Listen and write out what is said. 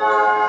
Bye.